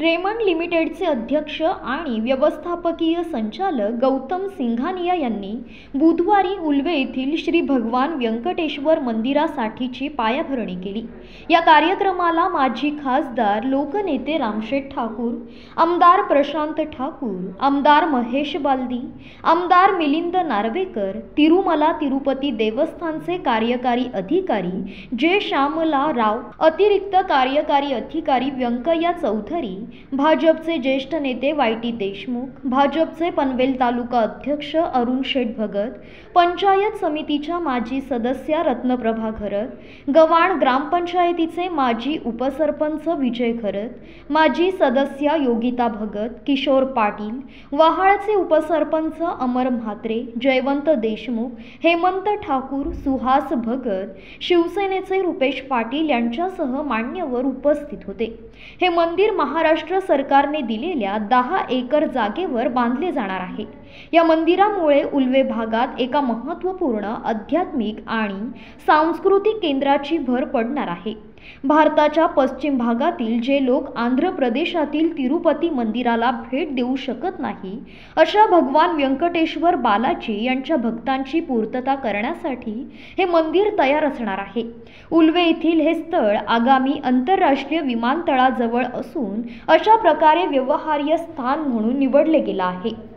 Raymond लिमिटेडचे अध्यक्ष आणि व्यवस्थापकीय संचालक गौतम सिंघानिया यांनी बुधवारी उल्वे येथील श्री भगवान व्यंकटेश्वर मंदिरासाठीची पायाभरणी केली. या कार्यक्रमाला माजी खासदार लोकनेते रामशेठ ठाकूर आमदार प्रशांत ठाकूर आमदार महेश बालदी आमदार मिलिंद नार्वेकर तिरुमला तिरुपती देवस्थानचे कार्यकारी अधिकारी जे श्यामला राव अतिरिक्त कार्यकारी अधिकारी व्यंकय्या चौधरी भाजपचे ज्येष्ठ नेते वाय टी देशमुख भाजपचे पनवेल तालुका अध्यक्ष अरुण शेठ भगत पंचायत समितीच्या माजी सदस्या रत्नप्रभा खरत गव्हाण ग्रामपंचायतीचे माजी उपसरपंच विजय खरत माजी सदस्या योगिता भगत किशोर पाटील वहाळचे उपसरपंच अमर म्हात्रे जयवंत देशमुख हेमंत ठाकूर सुहास भगत शिवसेनेचे रुपेश पाटील यांच्यासह मान्यवर उपस्थित होते. हे मंदिर महाराष्ट्र सरकारने दिलेल्या दहा एकर जागेवर बांधले जाणार आहे. या मंदिरामुळे उल्वे भागात एका महत्त्वपूर्ण आध्यात्मिक आणि सांस्कृतिक केंद्राची भर पडणार आहे. भारताच्या पश्चिम भागातील जे लोक आंध्र प्रदेशातील तिरुपती मंदिराला भेट देऊ शकत नाही अशा भगवान व्यंकटेश्वर बालाजी यांच्या भक्तांची पूर्तता करण्यासाठी हे मंदिर तयार असणार आहे. उल्वे येथील हे स्थळ आगामी आंतरराष्ट्रीय विमानतळाजवळ असून अशा प्रकारे व्यवहार्य स्थान म्हणून निवडले गेलं आहे.